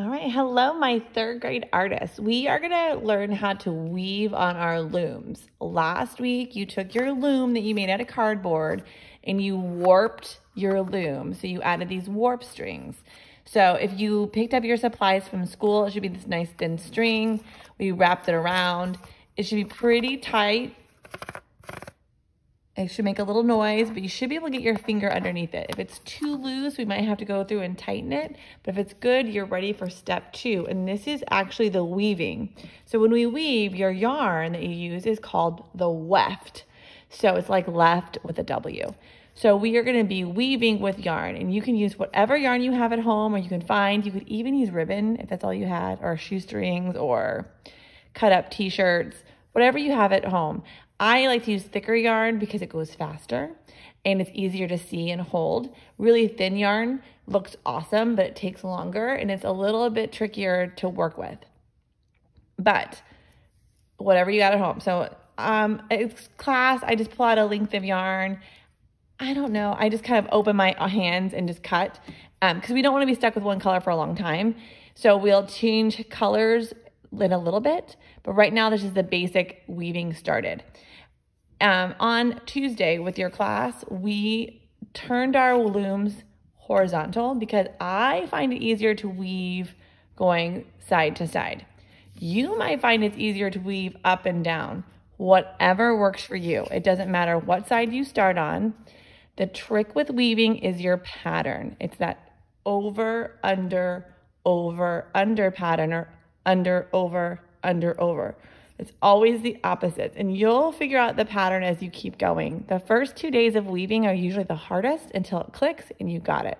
All right, hello, my third grade artists. We are gonna learn how to weave on our looms. Last week, you took your loom that you made out of cardboard and you warped your loom. So you added these warp strings. So if you picked up your supplies from school, it should be this nice thin string. We wrapped it around. It should be pretty tight it should make a little noise, but you should be able to get your finger underneath it. If it's too loose, we might have to go through and tighten it. But if it's good, you're ready for step two. And this is actually the weaving. So when we weave, your yarn that you use is called the weft. So it's like left with a W. So we are gonna be weaving with yarn and you can use whatever yarn you have at home or you can find. You could even use ribbon if that's all you had or shoestrings or cut up t-shirts, whatever you have at home. I like to use thicker yarn because it goes faster and it's easier to see and hold. Really thin yarn looks awesome, but it takes longer and it's a little bit trickier to work with. But whatever you got at home. So um, it's class, I just pull out a length of yarn. I don't know. I just kind of open my hands and just cut because um, we don't want to be stuck with one color for a long time. So we'll change colors in a little bit, but right now this is the basic weaving started. Um, on Tuesday with your class, we turned our looms horizontal because I find it easier to weave going side to side. You might find it's easier to weave up and down, whatever works for you. It doesn't matter what side you start on. The trick with weaving is your pattern. It's that over, under, over, under pattern or under, over, under, over. It's always the opposite. And you'll figure out the pattern as you keep going. The first two days of weaving are usually the hardest until it clicks and you got it.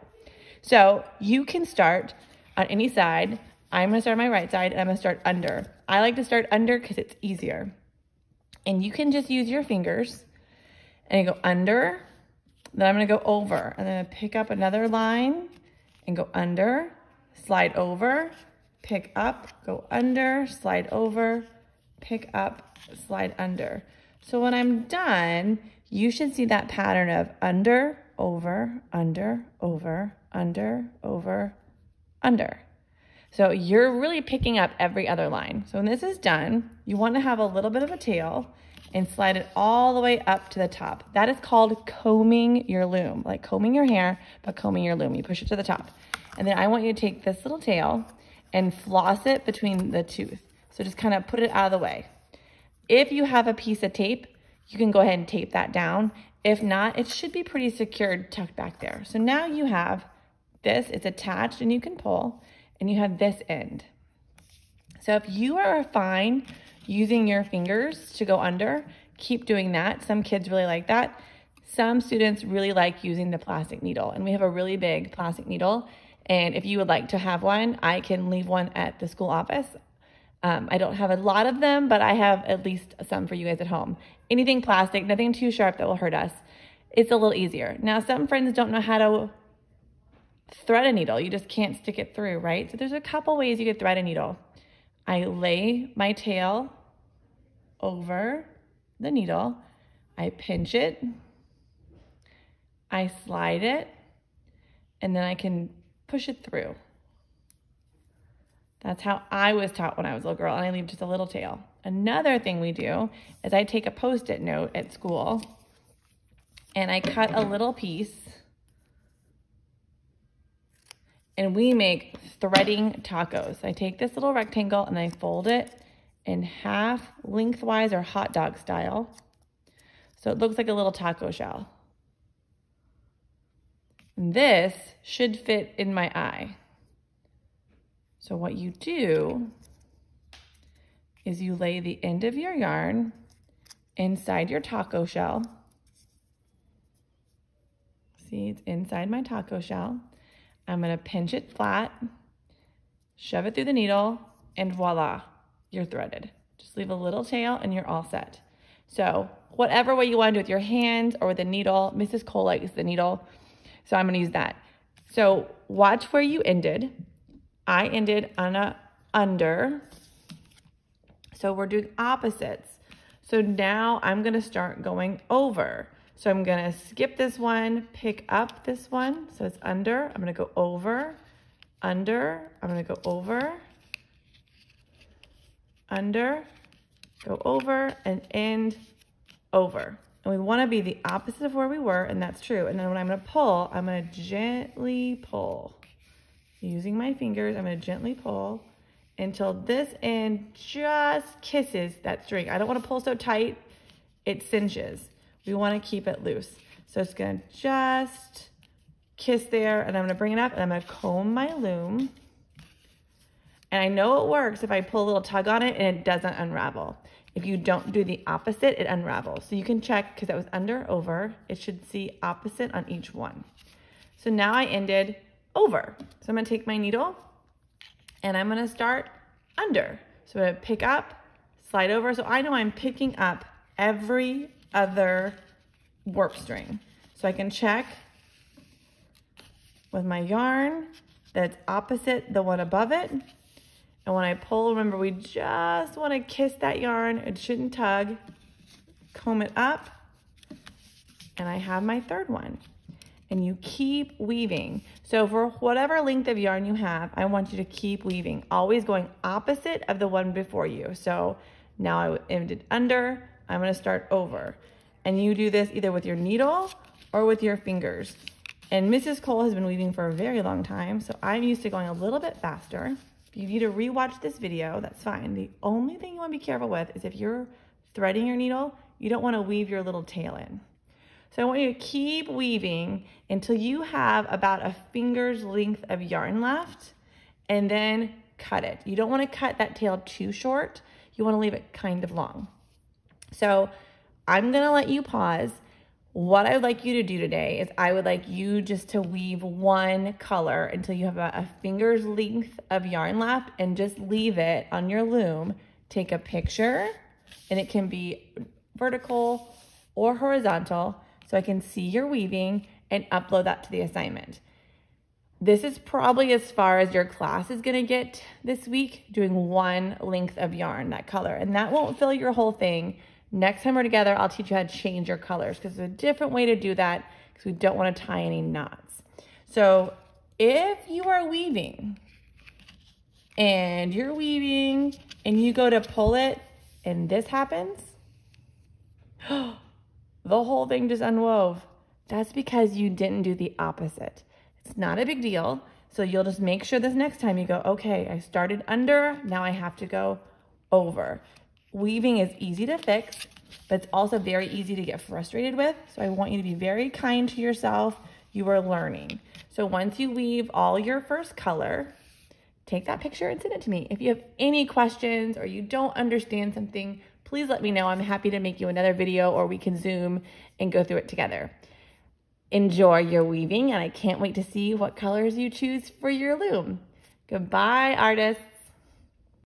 So you can start on any side. I'm gonna start on my right side and I'm gonna start under. I like to start under because it's easier. And you can just use your fingers and you go under, then I'm gonna go over and then pick up another line and go under, slide over, pick up, go under, slide over, pick up, slide under. So when I'm done, you should see that pattern of under, over, under, over, under, over, under. So you're really picking up every other line. So when this is done, you want to have a little bit of a tail and slide it all the way up to the top. That is called combing your loom, like combing your hair, but combing your loom. You push it to the top. And then I want you to take this little tail and floss it between the tooth. So just kind of put it out of the way. If you have a piece of tape, you can go ahead and tape that down. If not, it should be pretty secured tucked back there. So now you have this, it's attached and you can pull, and you have this end. So if you are fine using your fingers to go under, keep doing that. Some kids really like that. Some students really like using the plastic needle, and we have a really big plastic needle. And if you would like to have one, I can leave one at the school office. Um, I don't have a lot of them, but I have at least some for you guys at home. Anything plastic, nothing too sharp that will hurt us. It's a little easier. Now, some friends don't know how to thread a needle. You just can't stick it through, right? So there's a couple ways you could thread a needle. I lay my tail over the needle. I pinch it. I slide it. And then I can push it through. That's how I was taught when I was a little girl, and I leave just a little tail. Another thing we do is I take a post-it note at school, and I cut a little piece, and we make threading tacos. I take this little rectangle, and I fold it in half lengthwise or hot dog style. So it looks like a little taco shell. This should fit in my eye. So what you do is you lay the end of your yarn inside your taco shell. See, it's inside my taco shell. I'm gonna pinch it flat, shove it through the needle, and voila, you're threaded. Just leave a little tail and you're all set. So whatever way you wanna do with your hands or with a needle, Mrs. Cole likes the needle, so I'm gonna use that. So watch where you ended. I ended on a under. So we're doing opposites. So now I'm gonna start going over. So I'm gonna skip this one, pick up this one. So it's under, I'm gonna go over, under, I'm gonna go over, under, go over, and end, over. And we wanna be the opposite of where we were, and that's true. And then when I'm gonna pull, I'm gonna gently pull. Using my fingers, I'm gonna gently pull until this end just kisses that string. I don't wanna pull so tight, it cinches. We wanna keep it loose. So it's gonna just kiss there and I'm gonna bring it up and I'm gonna comb my loom. And I know it works if I pull a little tug on it and it doesn't unravel. If you don't do the opposite, it unravels. So you can check, because that was under, over, it should see opposite on each one. So now I ended over. So I'm gonna take my needle and I'm gonna start under. So I'm gonna pick up, slide over. So I know I'm picking up every other warp string. So I can check with my yarn that's opposite the one above it. And when I pull, remember we just want to kiss that yarn. It shouldn't tug. Comb it up. And I have my third one. And you keep weaving. So for whatever length of yarn you have, I want you to keep weaving, always going opposite of the one before you. So now I ended under, I'm gonna start over. And you do this either with your needle or with your fingers. And Mrs. Cole has been weaving for a very long time, so I'm used to going a little bit faster. You need to rewatch this video, that's fine. The only thing you wanna be careful with is if you're threading your needle, you don't wanna weave your little tail in. So I want you to keep weaving until you have about a finger's length of yarn left and then cut it. You don't wanna cut that tail too short. You wanna leave it kind of long. So I'm gonna let you pause what I would like you to do today is I would like you just to weave one color until you have a, finger's length of yarn left and just leave it on your loom. Take a picture and it can be vertical or horizontal so I can see your weaving and upload that to the assignment. This is probably as far as your class is gonna get this week, doing one length of yarn, that color. And that won't fill your whole thing. Next time we're together, I'll teach you how to change your colors because there's a different way to do that because we don't want to tie any knots. So if you are weaving and you're weaving and you go to pull it and this happens, the whole thing just unwove. That's because you didn't do the opposite. It's not a big deal. So you'll just make sure this next time you go, okay, I started under, now I have to go over. Weaving is easy to fix, but it's also very easy to get frustrated with. So I want you to be very kind to yourself. You are learning. So once you weave all your first color, take that picture and send it to me. If you have any questions or you don't understand something, please let me know. I'm happy to make you another video or we can Zoom and go through it together. Enjoy your weaving and I can't wait to see what colors you choose for your loom. Goodbye, artists.